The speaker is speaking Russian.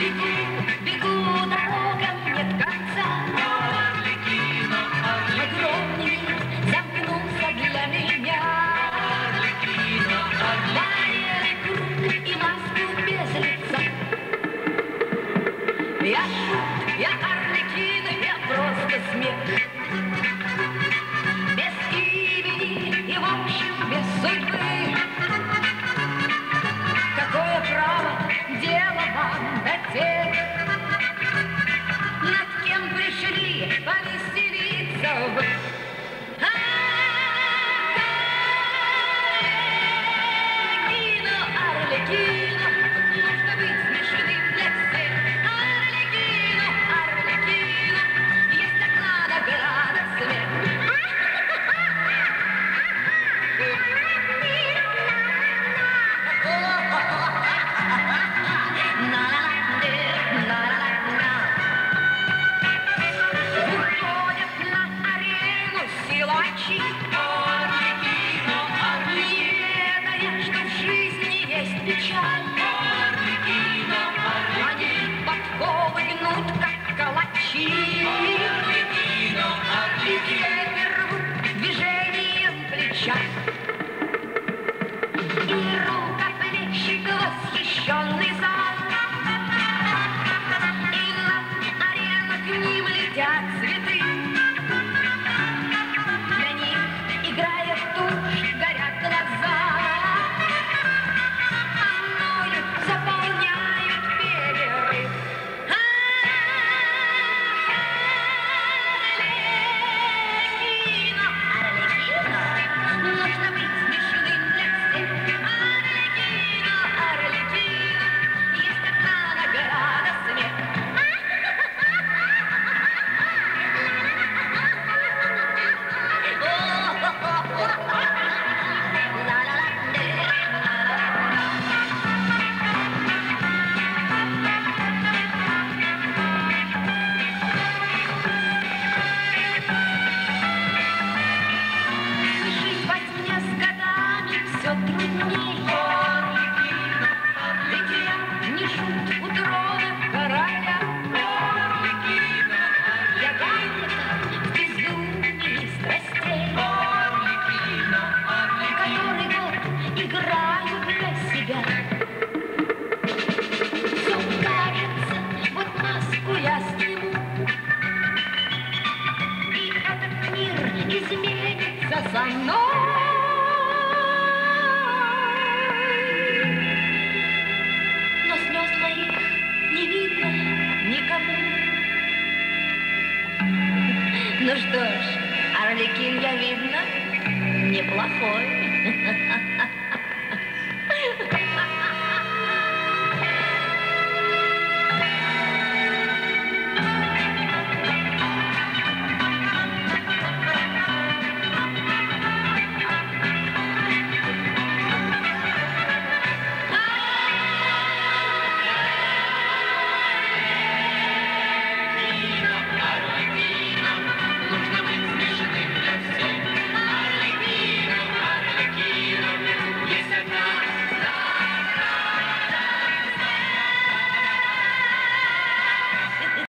It Thank you. играю для себя. Все кажется, вот маску я сниму, и этот мир изменится за мной. Ну что ж, Орликин я, видно, неплохой.